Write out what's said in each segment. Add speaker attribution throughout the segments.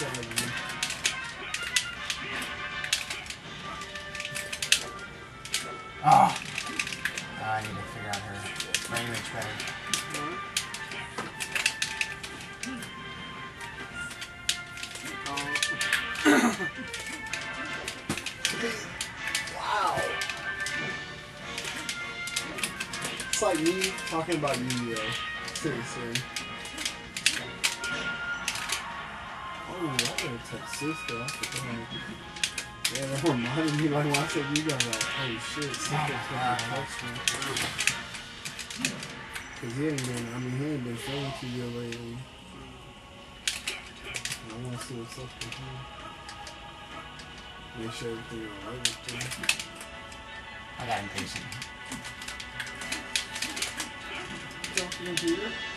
Speaker 1: strategy.
Speaker 2: Oh. I need to figure out her rate better.
Speaker 1: Wow. It's like me talking about Yu-Gi-Oh! Seriously. Oh, I would have touched Cisco. I forgot. Yeah, that reminded me like when I said you guys like, holy shit, Cisco's
Speaker 2: Oh,
Speaker 1: fucking touched me. Cause he ain't been, I mean, he ain't been feeling too good lately. I want to see what's up with him. Make sure everything alright with him.
Speaker 2: I got impatient.
Speaker 1: Jump in here.
Speaker 3: Updates.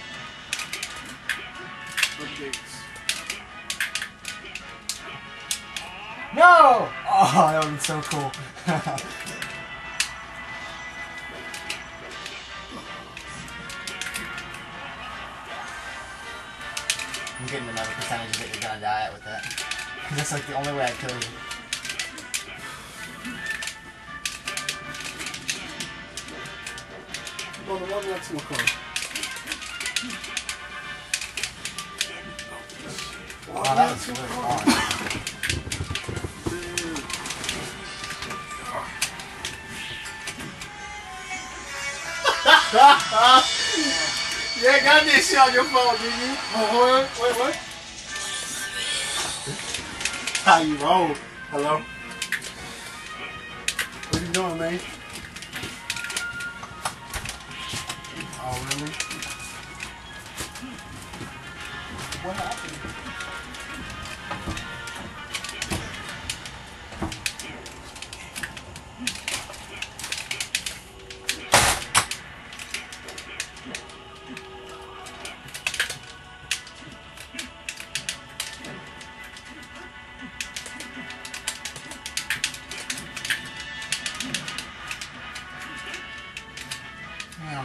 Speaker 2: No! Oh, that would be so cool. I'm getting another percentage that you're gonna die with that. 'Cause That's like the only way I kill you.
Speaker 1: Well, the one next to my car.
Speaker 2: Wow, that was really fun.
Speaker 1: Yeah, got this on your phone, did you? Oh, on. Wait, what? How you roll? Hello? What you doing, man? Oh, really? What happened?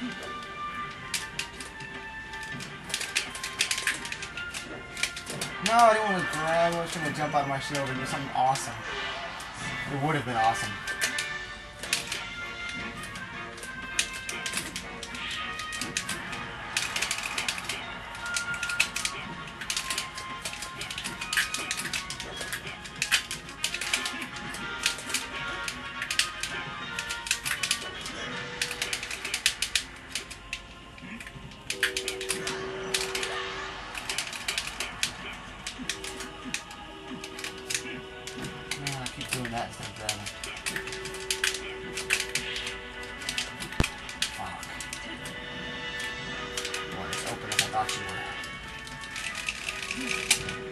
Speaker 2: No, I didn't want to grab. I was trying to jump out of my shield and do something awesome. It would have been awesome. 秋もね。